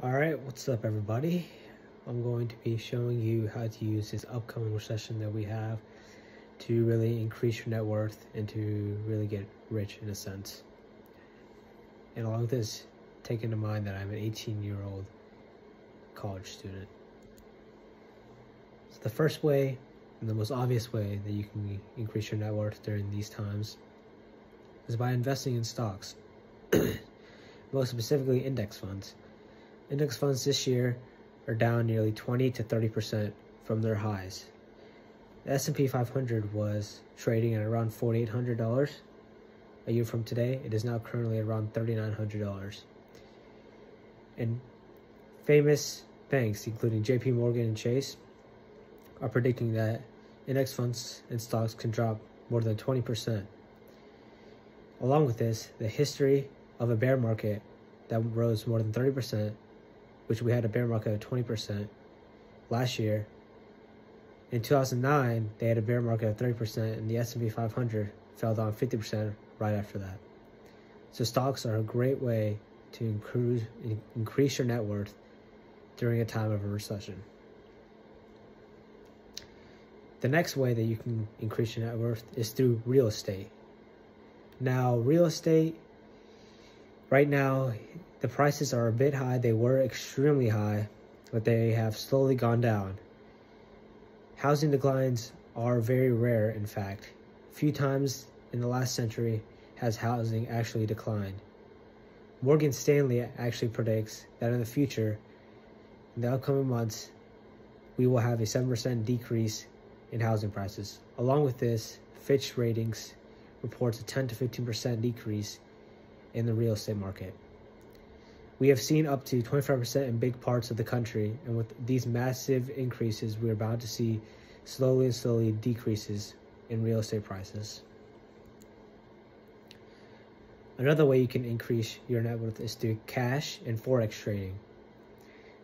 Alright, what's up everybody? I'm going to be showing you how to use this upcoming recession that we have to really increase your net worth and to really get rich in a sense. And along with this, take into mind that I'm an 18 year old college student. So the first way and the most obvious way that you can increase your net worth during these times is by investing in stocks, most specifically index funds. Index funds this year are down nearly 20 to 30% from their highs. The S&P 500 was trading at around $4,800 a year from today. It is now currently around $3,900. And famous banks, including JP Morgan and Chase, are predicting that index funds and stocks can drop more than 20%. Along with this, the history of a bear market that rose more than 30% which we had a bear market of 20% last year. In 2009, they had a bear market of 30%, and the S&P 500 fell down 50% right after that. So stocks are a great way to increase, increase your net worth during a time of a recession. The next way that you can increase your net worth is through real estate. Now, real estate right now the prices are a bit high. They were extremely high, but they have slowly gone down. Housing declines are very rare, in fact. Few times in the last century has housing actually declined. Morgan Stanley actually predicts that in the future, in the upcoming months, we will have a 7% decrease in housing prices. Along with this, Fitch Ratings reports a 10 to 15% decrease in the real estate market. We have seen up to 25% in big parts of the country, and with these massive increases, we are bound to see slowly and slowly decreases in real estate prices. Another way you can increase your net worth is through cash and forex trading.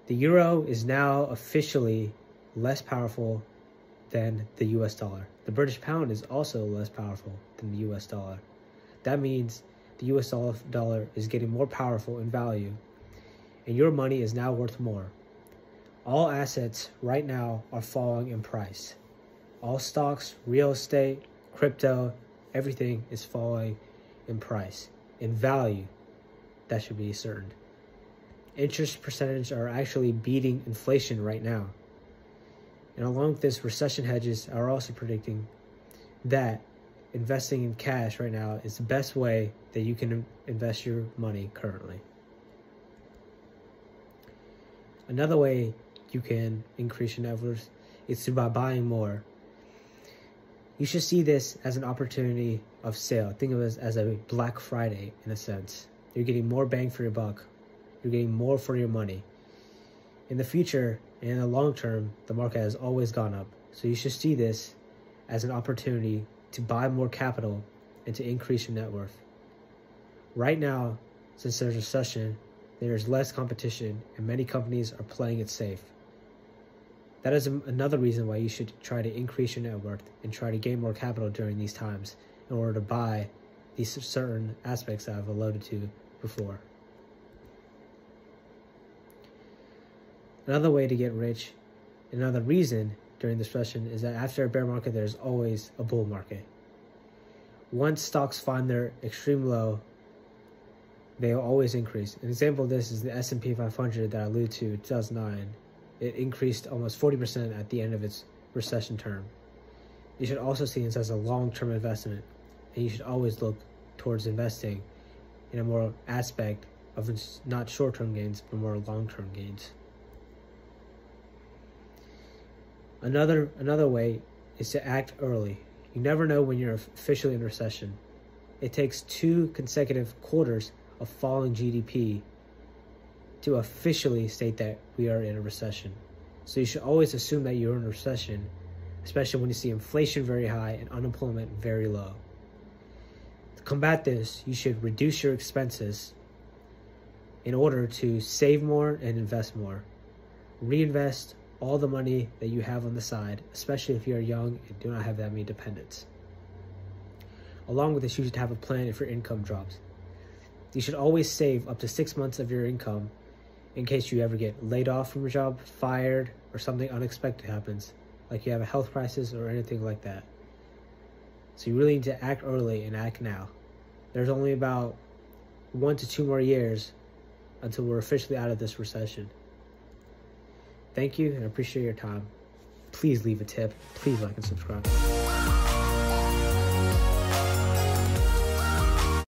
The euro is now officially less powerful than the US dollar. The British pound is also less powerful than the US dollar. That means the US dollar is getting more powerful in value, and your money is now worth more. All assets right now are falling in price. All stocks, real estate, crypto, everything is falling in price, in value. That should be certain. Interest percentage are actually beating inflation right now. And along with this, recession hedges are also predicting that investing in cash right now is the best way that you can invest your money currently. Another way you can increase your net worth is through by buying more. You should see this as an opportunity of sale. Think of it as a Black Friday in a sense. You're getting more bang for your buck. You're getting more for your money. In the future and in the long term, the market has always gone up. So you should see this as an opportunity to buy more capital and to increase your net worth. Right now, since there's a recession, there's less competition and many companies are playing it safe. That is another reason why you should try to increase your net worth and try to gain more capital during these times in order to buy these certain aspects that I've alluded to before. Another way to get rich, another reason during this recession is that after a bear market, there's always a bull market. Once stocks find their extreme low, they will always increase. An example of this is the S&P 500 that I alluded to in 2009. It increased almost 40% at the end of its recession term. You should also see this as a long-term investment, and you should always look towards investing in a more aspect of not short-term gains, but more long-term gains. Another another way is to act early. You never know when you're officially in recession. It takes two consecutive quarters of falling GDP to officially state that we are in a recession. So you should always assume that you're in a recession, especially when you see inflation very high and unemployment very low. To combat this, you should reduce your expenses in order to save more and invest more. Reinvest all the money that you have on the side, especially if you're young and do not have that many dependents. Along with this, you should have a plan if your income drops. You should always save up to six months of your income in case you ever get laid off from your job, fired, or something unexpected happens, like you have a health crisis or anything like that. So you really need to act early and act now. There's only about one to two more years until we're officially out of this recession. Thank you and I appreciate your time. Please leave a tip. Please like and subscribe.